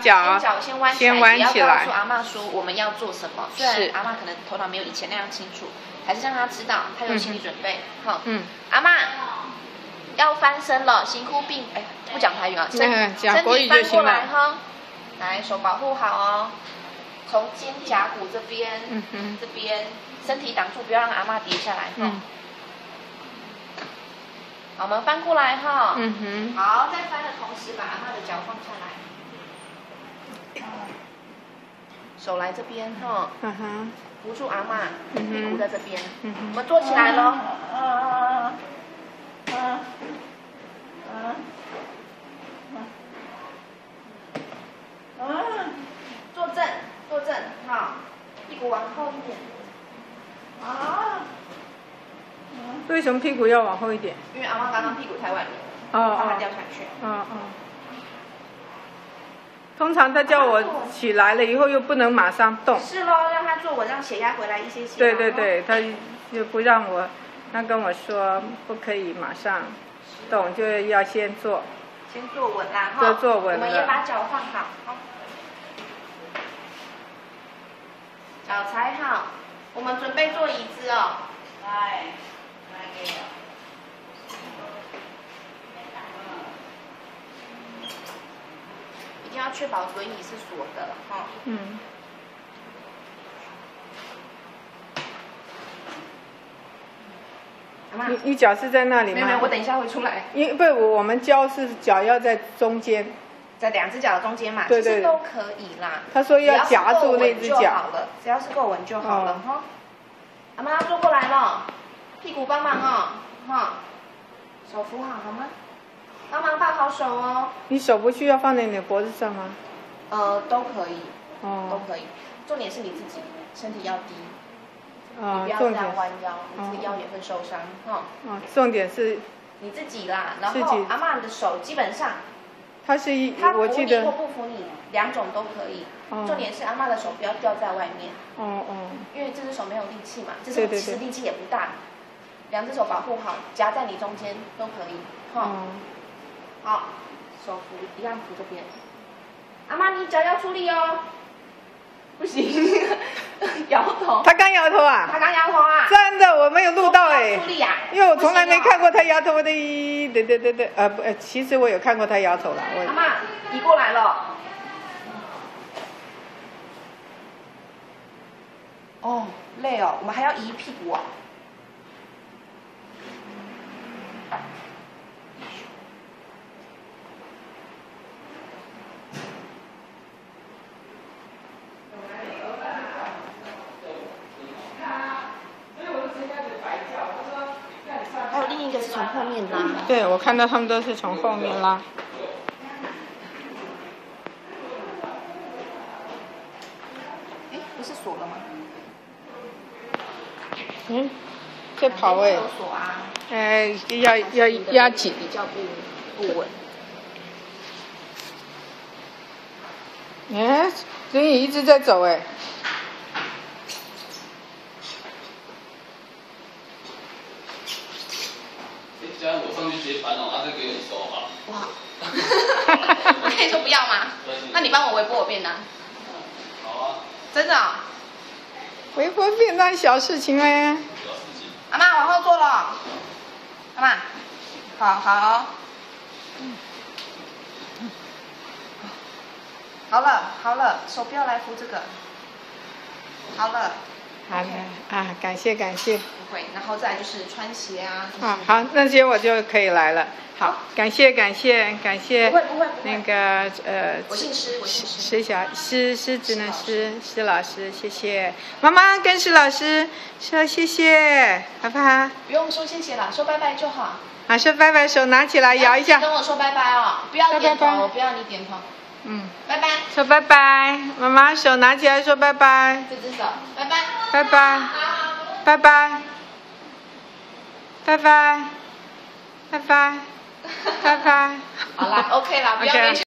脚脚先弯起先弯起来也要告诉阿妈说我们要做什么。虽是然阿妈可能头脑没有以前那样清楚，还是让她知道，她有心理准备。哈、嗯，阿妈要翻身了，辛苦病哎，不讲台语啊，身身体翻过来哈，来手保护好哦，从肩胛骨这边，这边身体挡住，不要让阿妈跌下来。哈、嗯好，我们翻过来哈。嗯哼，好，在翻的同时，把阿妈的脚放下来，手来这边哈，嗯哼，扶住阿妈，屁股在这边，嗯哼我们坐起来喽啊啊啊啊。坐正，坐正，好，屁股往后一点。啊，为什么屁股要往后一点？因为阿妈刚刚屁股太外面，怕它掉下去。哦哦。通常他叫我起来了以后又不能马上动，是喽，让他坐稳，让血压回来一些些。对对。对，他就不让我，他跟我说不可以马上动，就要先坐。先坐稳啦，哈。就坐稳了我们也把脚放好，好。脚踩好，我们准备坐椅子哦。来，来给我。一定要确保轮椅是锁的，哈。嗯，你你脚是在那里没有没有，我？等一下会出来，因不，我们教是脚要在中间。在两只脚的中间嘛，对对其实都可以啦。他说要夹住那只脚好。了，只要是够稳就好了哦哈。阿妈坐过来了，屁股帮忙哦，哈，手扶好好吗？帮忙抱好手哦，你手不需要放在你的脖子上吗？呃，都可以，哦都哦可以。重点是你自己身体要低，哦你不，要这样弯腰，你这个腰也会受伤哈。哦，重点是你自己啦，然后阿妈的手基本上，它是一他，扶你或不扶你，两种都可以。哦重点是阿妈的手不要掉在外面。哦哦，因为这只手没有力气嘛，这只其实力气也不大，两只手保护好，夹在你中间都可以。哈、哦，好，手扶一样扶这边。阿妈，你脚要出力哦。不行，摇头。他刚摇头啊？他刚摇头啊。真的，我没有录到哎手不要出，力啊。因为我从来没看过他摇头的。对对对对，呃不，呃，其实我有看过他摇头啦，行哦。阿我妈，移过来了。哦，累哦，我们还要移屁股啊。还有另一个是从后面拉。对我看到他们都是从后面拉，哎，不是锁了吗？嗯，在跑哎有，锁啊，哎，要要压紧，比较不不稳。哎，轮椅一直在走哎，既然我上去接盘哦，他再给你收好。哇！我跟你说不要吗？那你帮我微波我便当，好啊，真的啊、微波便当小事情哎，小事情。阿妈往后坐了，阿妈，好好，好了好了，手不要来扶这个，好了，好的啊，感谢感谢，不会，然后再就是穿鞋啊，就是啊好，那些我就可以来了，好，感谢感谢感谢不会不会不会那个呃我姓施，我姓施，施小施施子呢施施老师，谢谢妈妈跟施老师说谢谢，好不好？不用说谢谢了，说拜拜就好。啊，说拜拜，手拿起来摇一下，跟我说拜拜哦，不要点头，不要你点头，嗯，拜拜，说拜拜，妈妈手拿起来说拜拜，这只手，拜拜，拜拜，拜拜，拜拜，拜拜，拜拜。好啦，OK 啦，不要勉强